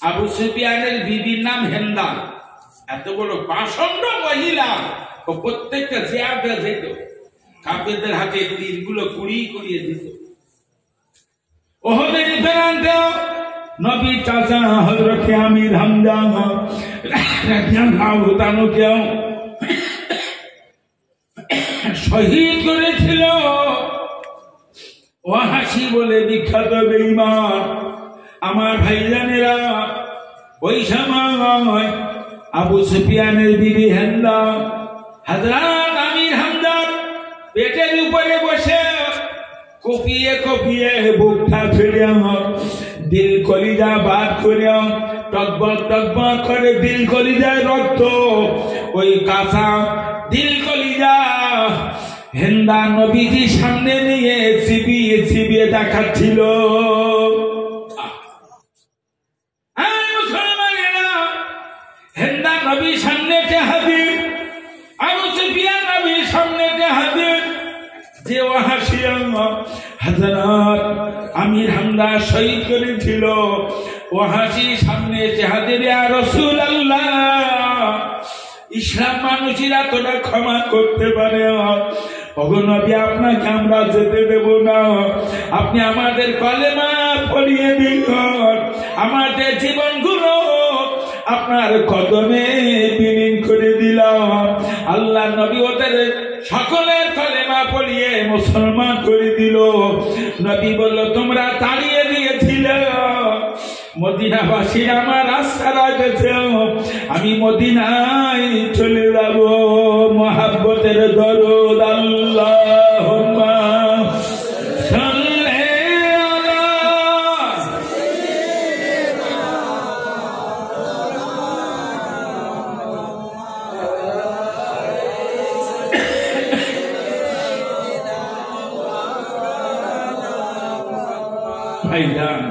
আবু সুফিয়ানের বিবির নাম হেন্দা এত বড় পাষণ্ড মহিলা ও প্রত্যেকটা চেয়ারটা যেত। কাপেরদের হাতে তীরগুলো কুড়িয়ে কুড়িয়ে দিত। নবী চাচা করেছিল। বলে বিখ্যাত বেঈমান। আমার ভাইজানেরা ওই সময় আবু সুফিয়ানের বিবি হেন্দা হাজরাত আমির হামদার পেটের উপরে বসে কপিয়ে কপিয়ে বুকটা ফেলে আমার দিল কলিজা বাদ করে টকবক টকবক করে দিল কলিজায় রক্ত। ওই কাঁচা দিল কলিজা হেন্দা নবীজি সামনে নিয়ে চিবিয়ে চিবিয়ে দেখাচ্ছিল হ্যাঁ, মুসলমানেরা, হেন্দা নবী সামনে হাজির আবু সুফিয়ান নবী সামনে হাজির যে ওয়াহাসিয়া হাজারাত আমির হামদা শহীদ করেছিল। ওয়াহাসি সামনে জেহাদের রসুল আল্লাহ ইসলাম মানুষেরা তোরা ক্ষমা করতে পারে অগনবী আপনাকে আমরা যেতে দেব না। আপনি আমাদের কলেমা পড়িয়ে দিন। আমাদের জীবনগুলো আপনার কদমে বিলীন করে দিলাম। আল্লাহ নবী ওদের সকলের কলেমা পড়িয়ে মুসলমান করে দিল। নবী বলল, তোমরা তাড়িয়ে দিয়েছিলে। মদিনাবাসী আমার আস্থা রাখেছে। আমি মদিনায় চলে যাব। মহাব্বতের দরদ ভাইজান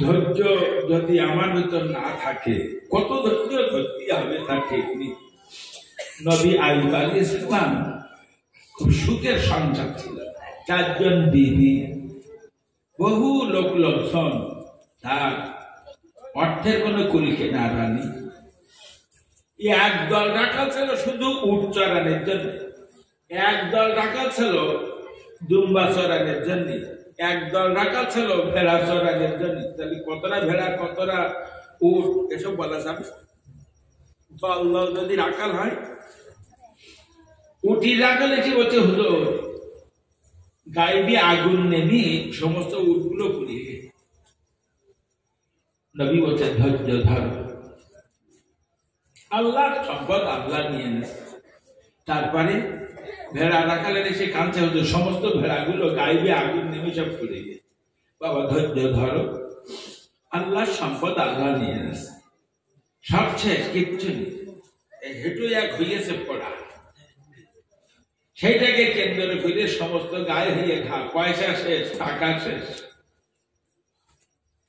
ধৈর্য যদি আমার ভিতর না থাকে, কত ধৈর্য ধরতে হবে তা নেই নবী আইব আলী ইসলাম খুব সুখের সংসার ছিল, চারজন বিবি, বহু লোক, লোকজন। তার অর্থের কোনো কুলিকে না রানি এক দল রাখা ছিল শুধু উট চড়ানোর জন্য এক দল রাখা ছিল দুম্বা চড়ানোর জন্য। একদল রাখা ছিল ভেড়া চড়ানোর জন্য তাহলে কতটা ভেড়া, কতটা উট, এসব বলা যাবে। দল দল যদি রাখাল হয় উটি রাখালে কি বলছে হলো, গাইবি আগুন নেমি সমস্ত উটগুলো পুড়িয়ে। নবী বলছে ধৈর্য ধর। আল্লাহ সম্পদ আল্লাহ নিয়ে নেয়। তারপরে ভেড়া রাখালে সে কাঁদছে হতো সমস্ত ভেড়াগুলো গাইবে আগুন নেমে সব গেছে বাবা ধৈর্য ধরো আল্লাহ সম্পদ আল্লাহ নিয়ে নেছে সব শেষ কিচ্ছু নেই হেঁটু এক হইয়েছে পড়া সেইটাকে কেন্দ্র করে সমস্ত গায়ে হইয়ে ঘা পয়সা শেষ টাকা শেষ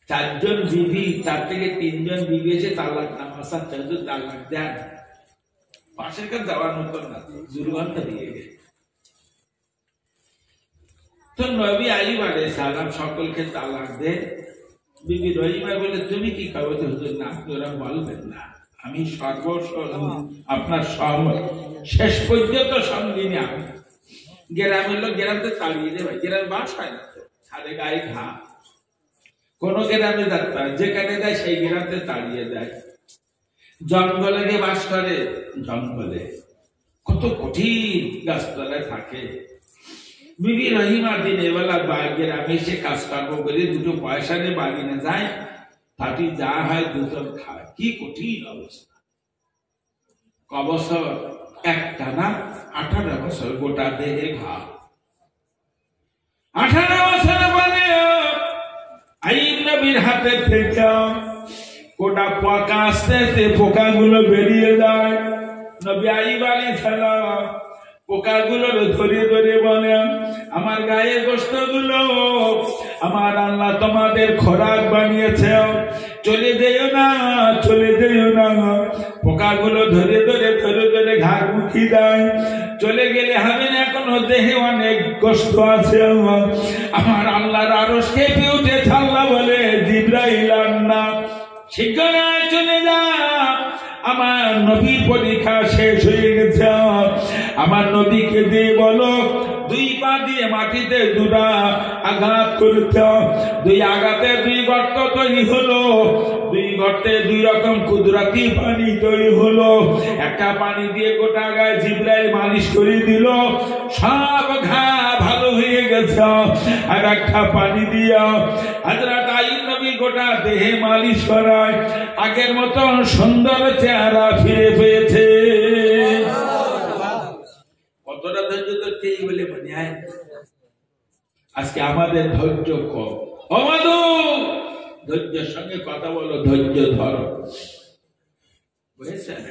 চারজন বিবি তার থেকে তিনজন বিবি এসে তালাক নামাজ চারজন তালাক দেন পাশের কাছে যাওয়ার মতো না দুর্গন্ধ দিয়ে তো নবী আলে সালাম সকলকে তালাক বিবি রহিমা বলে, তুমি কি তো হুজুর, না বলবেন না। আমি আপনার সহমত। শেষ পর্যন্ত সঙ্গিনী আমি গ্রামের লোক গ্রামতে তাড়িয়ে দেবে গ্রামে বাস হয় না ছাদে গায়ে ঘা। কোন গ্রামে যাতে যেখানে দেয় সেই গ্রামতে তাড়িয়ে দেয়। জঙ্গলে বাস করে। জঙ্গলে। কত কঠিন গাছতলায় থাকে। বিবি রহিমা দিনের বেলা গ্রামে এসে কাজ কর্ম করে দুটো পয়সা নিয়ে বাড়ি না যায়। তাটি যা হয় দুজন খায়। কি কঠিন অবস্থা। কবছর একটা না আঠারো বছর গোটা দেহে ঘা। আঠারো বছর পরে আইন নবীর হাতে থেকে গোটা পোকা আস্তে আস্তে পোকাগুলো বেরিয়ে যায়। নবী আইব আলী সালাম, পোকাগুলো ধরে ধরে বলে আমার গায়ে গোষ্ঠগুলো, আমার আল্লাহ তোমাদের খোরাক বানিয়েছে চলে যেও না, চলে যেও না। পোকাগুলো ধরে ধরে ধরে ধরে ঘাট মুখি দেয়। চলে গেলে হবে না এখনও দেহে অনেক কষ্ট আছে। আমার আল্লাহর আরও কেঁপে উঠেছে আল্লাহ বলে, জিব্রাইল না যা আমার নবীর পরীক্ষা শেষ হয়ে গেছে। আমার নবীকে দিয়ে বলো, দুই পা দিয়ে মাটিতে দুটা আঘাত করতে দুই আঘাতে দুই গর্ত তৈরি হলো। দুই গর্তে দুই রকম কুদরতি পানি তৈরি হলো। একটা পানি দিয়ে গোটা গায়ে জিবরাইল মালিশ করে দিল। সব ঘা ভালো হয়ে গেছে। আর একটা পানি দিয়া হাজরাত আইন নবী গোটা দেহে মালিশ করায়। আগের মতন সুন্দর চেহারা ফিরে পেয়েছে। কতটা ধৈর্য ধরতে এই বলে মনে হয়। আজকে আমাদের ধৈর্য কম। অমাদু ধৈর্যের সঙ্গে কথা বলো ধৈর্য ধরো। বুঝেছেন?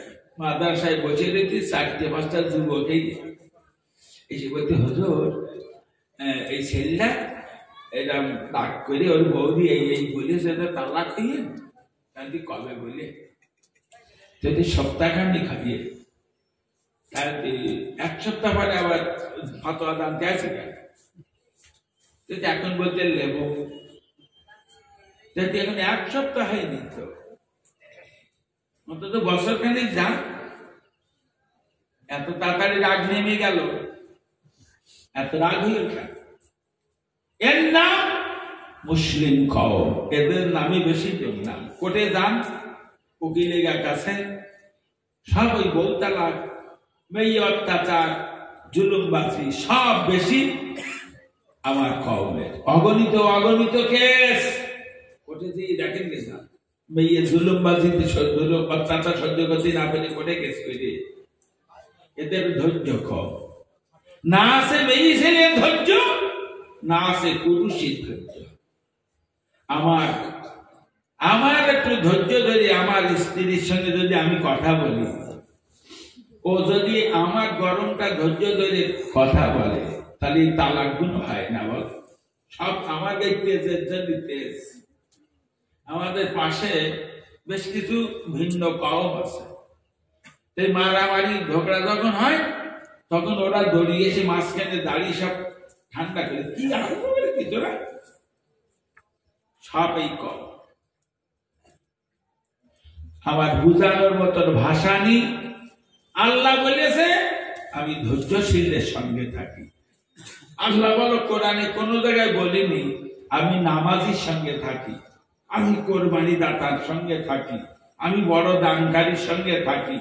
মাদ্রাসায় বসে রেখে চারটে পাঁচটা যুবক এই এসে বলতে হুজুর এই ছেলেটা এরকম ডাক করে ওর বৌদি, এই এই বলে সেটা তালাক দিয়ে। তাহলে কবে বলে যদি সপ্তাহখানি খাইয়ে তাহলে এক সপ্তাহ পরে আবার ফতোয়া দানতে আছে কেন? যদি এখন বলতে লেব। যদি এখন এক সপ্তাহ হয়নি তো। অন্তত বছর খানিক যান। এত তাড়াতাড়ি রাগ নেমে গেল। এত রাগ হয়ে কেন এর নাম মুসলিম কওম এদের নামই বেশি নাম কোটে যান, উকিলের কাছে সব ওই বৌতালাক মেয়ে অত্যাচার জুলুমবাসী সব বেশি আমার কওমের। অগণিত অগণিত কেস। কোটে দিয়ে দেখেন কে না, মেয়ে জুলুমবাসীতে সহ্য অত্যাচার সহ্য করতে না পেরে কোর্টে কেস করে এদের ধৈর্য কম। না আছে মেয়ে ছেলের ধৈর্য না আছে পুরুষের ধৈর্য আমার আমার একটু ধৈর্য ধরে, আমার স্ত্রীর সঙ্গে যদি আমি কথা বলি, ও যদি আমার গরমটা ধৈর্য ধরে কথা বলে, তাহলে তালাক গুণ হয় না বল। সব আমাকে তেজের জন্য তেজ আমাদের পাশে বেশ কিছু ভিন্ন কম আছে। এই মারামারি ঝগড়া যখন হয়, তখন ওরা দড়িয়ে এসে মাঝখানে দাঁড়িয়ে সব ঠান্ডা করে কি কি তোরা সব এই কম। আমার বুঝানোর মতন ভাষা নেই। আল্লাহ বলেছে, আমি ধৈর্যশীলের সঙ্গে থাকি। আল্লাহ বলো, কোরআনে কোন জায়গায় বলিনি, আমি নামাজির সঙ্গে থাকি। আমি কোরবানি দাতার সঙ্গে থাকি। আমি বড় দানকারীর সঙ্গে থাকি।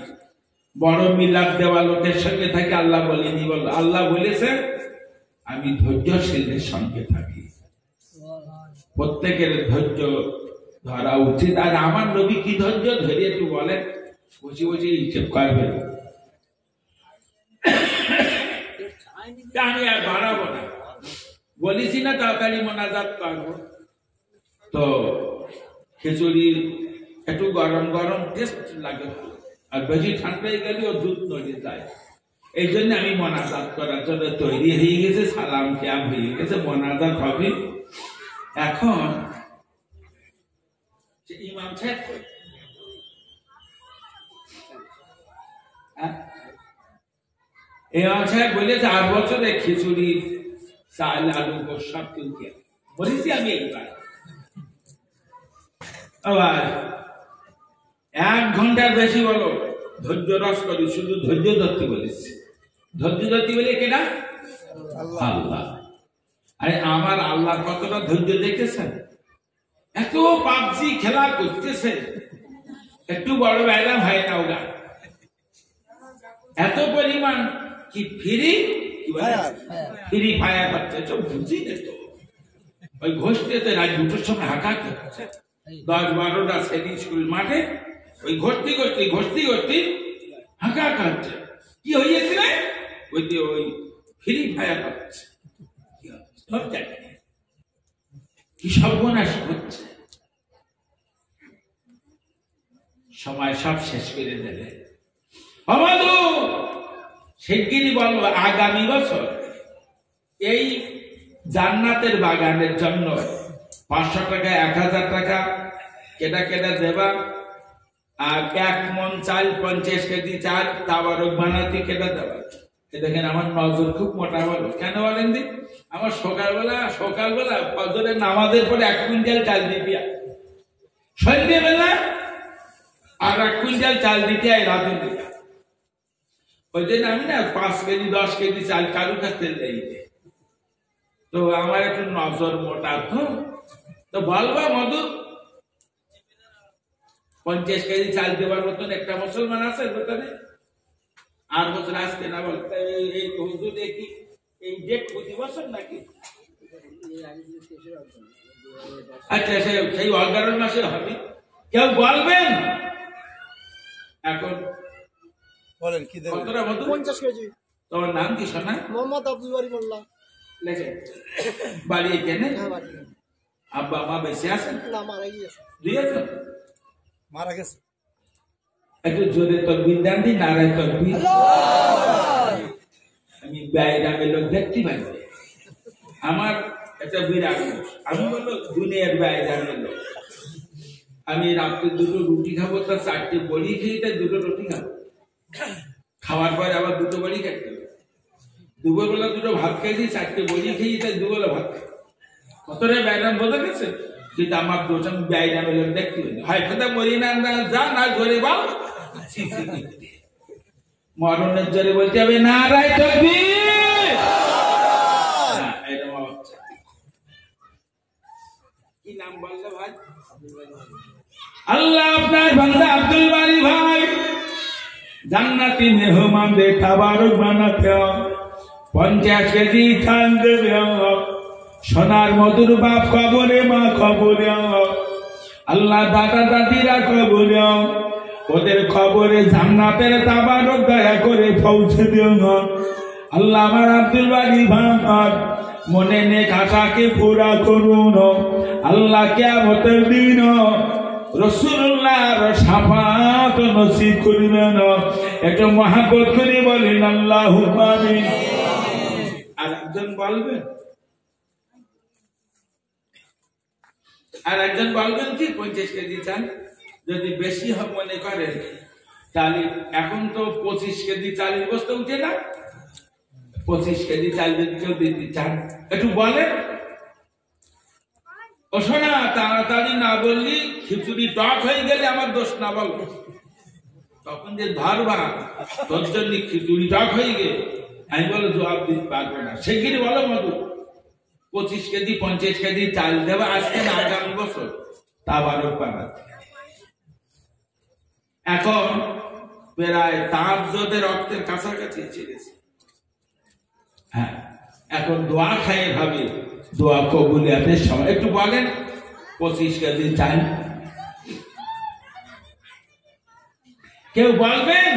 বড় মিলাদ দেওয়া লোকের সঙ্গে থাকি, আল্লাহ বলেনি বল। আল্লাহ বলেছে আমি ধৈর্যশীলের সঙ্গে থাকি। প্রত্যেকের ধৈর্য ধরা উচিত। আর আমার নবী কি ধৈর্য ধরে একটু বলেন? বসে বসে হিসেব করবেন আমি আর বাড়াবো না। বলিছি না তাড়াতাড়ি মোনাজাত করব। তো খিচুড়ি একটু গরম গরম টেস্ট লাগে। আর বেশি ঠান্ডায় গেলে ও দুধ নড়ে যায়। এই জন্য আমি মোনাজাত করার জন্য তৈরি হয়ে গেছে, সালাম ক্যাম হয়ে গেছে, মোনাজাত হবে। এখন ইমাম সাহেব হ্যাঁ? ইমাম সাহেব বলেছে আর বছরে খিচুড়ি, চাল, আলু সব কিনতে। বলেছি আমি এইবার। আবার এক ঘণ্টার বেশি বলো, ধৈর্য রস করি, শুধু ধৈর্য ধরতে বলেছি। ধৈর্য ধরতে বলে কেনা আল্লাহ। আরে আমার আল্লাহর কতটা ধৈর্য দেখেছেন? এত পাবজি খেলা করতেছে একটু বড় ব্যায়াম হয় না ওরা এত পরিমাণ কি ফ্রি ফ্রি ফায়ার হচ্ছে তো বুঝি না তো। ওই ঘষতেতে রাত দুটোর সময় হাঁকা করছে দশ বারোটা শ্রেণি স্কুল মাঠে ওই ঘটতে ঘটতে ঘষতে ঘটতে হাঁকা কাটছে কি হয়েছে রে? ওই যে ওই ফ্রি ফায়ার হচ্ছে কি সর্বনাশ হচ্ছে। সময় সব শেষ করে দেবে। শিগগিরই বলব আগামী বছর এই জান্নাতের বাগানের জন্য পাঁচশো টাকা, এক হাজার টাকা কেটা কেটা দেবা। আর এক মন চাল, পঞ্চাশ কেজি চাল তাবারক বানাতে কেটা দেবা। দেখেন, আমার নজর খুব মোটা বলো কেন বলেন দি? আমার সকালবেলা সকালবেলা ফজরের নামাজের পরে এক কুইন্টাল চাল দিয়া সন্ধ্যেবেলা আর এক কুইন্টাল চাল দিতে হয় রাধুন দিতে ওই জন্য আমি না পাঁচ কেজি, দশ কেজি চাল কারু কাছ দেই তো আমার একটু নজর মোটা তো। তো বলবা, মধু? পঞ্চাশ কেজি চাল দেওয়ার মতন একটা মুসলমান আছে ভেতরে আর বছর আসতে না বল এই এই হুজুর কি এই ডেট প্রতি বছর নাকি? আচ্ছা সে সেই অগারণ মাসে হবে। কেউ বলবেন? এখন বলেন কি দেবেন? কতটা মধু? পঞ্চাশ কেজি। তোমার নাম কি সোনা? মোহাম্মদ আব্দুল বারি মোল্লা। লেখে। বাড়ি এখানে হ্যাঁ আব্বা মা বেঁচে আছেন? না মারা গিয়েছে। দুই মারা গেছে। একটু জোরে তকবির দেন দি নারায় তকবির আমি বাইরামের লোক দেখতে পাই আমার একটা বিরাট। আমি বলল দুনিয়ার বাইরামের লোক। আমি রাত্রে দুটো রুটি খাব তার চারটে বড়ি খেয়ে তাই দুটো রুটি খাব। খাওয়ার পরে আবার দুটো বড়ি খেতে হবে। দুপুরবেলা দুটো ভাত খেয়েছি চারটে বড়ি খেয়ে তাই দুবেলা ভাত খাই। কতটা ব্যায়াম বোঝা গেছে? কিন্তু আমার দোষ আমি ব্যায়ামের লোক দেখতে পাই হয় কথা বলি না যা না ধরে ছি। মরণের জোরে বলতে হবে না রায় হ্যাঁ, এরকম কি নাম বললে ভাই? আল্লাহ আপনার বান্দা আব্দুল বারি ভাই। জান্নাতি মেহমানদের খাবারক বানাতে পঞ্চাশ কেজি খান দেবে সোনার মধুর বাপ কবরে মা কবরে আল্লাহ দাদা দাদিরা কবরে। ওদের খবরে জান্নাতের তাবারক দয়া করে পৌঁছে দিও না। আল্লাহ আমার আব্দুল বারি ভাঙার মনে নেক আশাকে পুরা করুন আল্লাহ কেমতের দিন সাফাত নসিব করিবেন একটু মহাব্বত করে বলেন আল্লাহ আর একজন বলবেন? আর একজন বলবেন কি? পঞ্চাশ কেজি চাল? যদি বেশি মনে করেন তাহলে এখন তো পঁচিশ কেজি চালের বস্তা উঠে না? পঁচিশ কেজি চাল যদি কেউ দিতে চান, একটু বলেন। ও শোনা তাড়াতাড়ি না বললি খিচুড়ি টক হয়ে গেলে আমার দোষ না বল। তখন যে ধরবা তোর জন্য খিচুড়ি টক হয়ে গেলে। আমি বলো জবাব দিতে পারব না। সেখানে বলো মধু। পঁচিশ কেজি, পঞ্চাশ কেজি চাল দেবে আজকে না আগামী বছর। তা বারো পারা এখন প্রায় যদি রক্তের কাছাকাছি ছেড়েছে হ্যাঁ এখন দোয়া খাইয়ে ভাবে, দোয়া কবুলিয়াতের সময় একটু বলেন, পঁচিশ কেজি চাল কেউ বলবেন?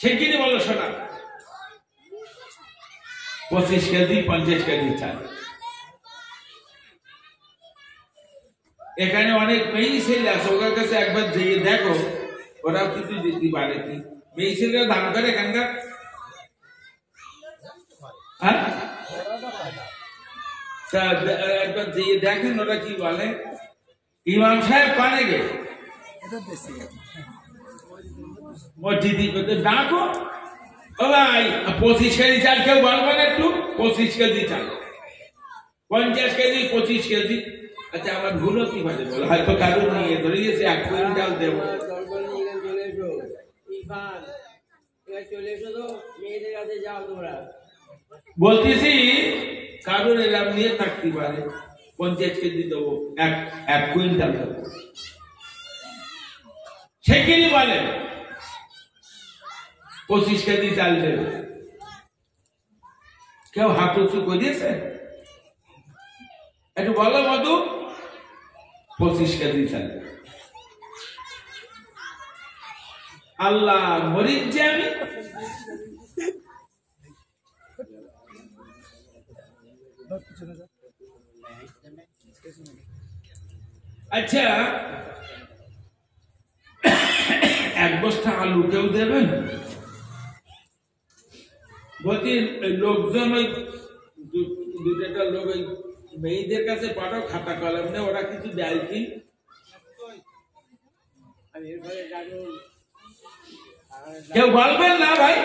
সে কিনে বলো শোনা? পঁচিশ কেজি, পঞ্চাশ কেজি চাল এখানে অনেক মেয়ে ছেলে আছে ওদের কাছে একবার যেয়ে দেখো ওরাও কিছু দিতে পারে কি মেয়ে ছেলেরা দান করে এখানকার হ্যাঁ? তা দে- একবার যেয়ে দেখেন ওরা কি বলে ইমাম সাহেব কানে গে মসজিদি করতে ডাকো ও ভাই পঁচিশ কেজি চাল কেউ বলবে না একটু পঁচিশ কেজি চাল পঞ্চাশ কেজি পঁচিশ কেজি আচ্ছা আমার ভুল কি ভাবে বলো হয়তো কারও নিয়ে ধরে গেছে এক কুইন্টাল দেবো। বলতেছি, কারোর এলাম নিয়ে থাকতে পারে। পঞ্চাশ কেজি দেবো, এক এক কুইন্টাল দেবো। বলে? পঁচিশ কেজি চাল দেবে। কেউ হাত উঁচু করিয়েছে একটু বলো, মধু। পঁচিশ কেজি চাল। আল্লাহ মরিচ যে আমি। আচ্ছা এক বস্তা আলু কেউ দেবেন? বলছি, লোকজন ওই দুটা লোক ওই মেয়েদের কাছে পাঠাও, খাতা কলম নেই ওরা কিছু দেয় কি? কেউ বলবেন না ভাই।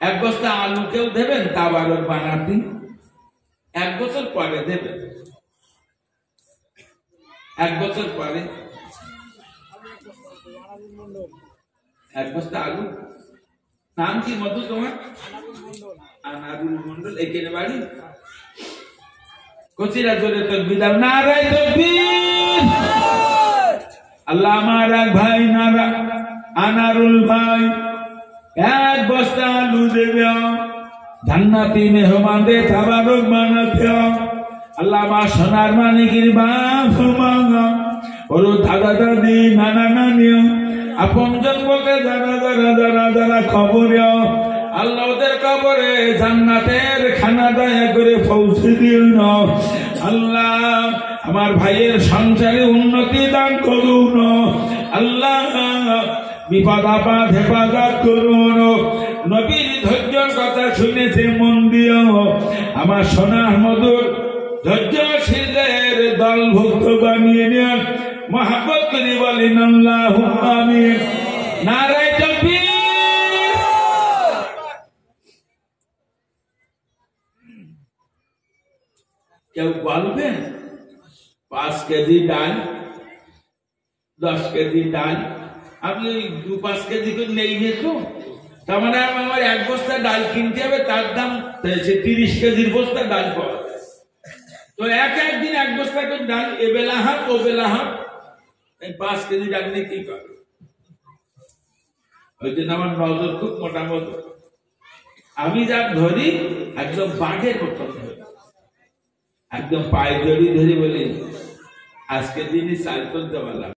এক বস্তা আলু কেউ দেবেন? তা বারোর বানাতি এক বছর পরে দেবেন। এক বছর পরে। এক বস্তা আলু। নাম কি মধু তোমার? আনারুল মন্ডল এখানে বাড়ি? কচিরা জোরে তকবির নারায় তকবির আল্লাহ আমার ভাই, নারা, আনারুল ভাই, এক বস্তা আলু দেবে। জান্নাতি মেহমানদের খাবারক বানাতে আল্লাহ মা সোনার মানিকের বাপ মাঙ্গা ওর দাদা দাদি, নানা নানি আপনজন বলতে যারা যারা যারা যারা খবর আল্লাহ ওদের কবরে জান্নাতের খানা দয়া করে পৌঁছে দিও না। আল্লাহ, আমার ভাইয়ের সংসারে উন্নতি দান করুন আল্লাহ, বিপদ আপদ হেফাজত করুন নবীর ধৈর্যর কথা শুনেছে মন দিও। আমার সোনার মধুর ধৈর্যশীলের দলভুক্ত বানিয়ে নেন মহাব্বত করে বলেন আল্লাহ কেউ বলবেন? পাঁচ কেজি ডাল, দশ কেজি ডাল। আপনি দু পাঁচ কেজি করে নেই তো। তার মানে আমার এক বস্তা ডাল কিনতে হবে, তার দাম তিরিশ কেজির বস্তা ডাল পাওয়া যায়। তো এক একদিন এক বস্তা করে ডাল এ বেলা হাত ও বেলা হাত এই পাঁচ কেজি ডাল নিয়ে কি করবে ওই জন্য আমার নজর খুব মোটামুটি আমি যা ধরি একদম বাঘের মতো ধরি একদম পায়ে জড়ি ধরে বলি আজকে দিনই সাইকেল দেওয়া লাগবে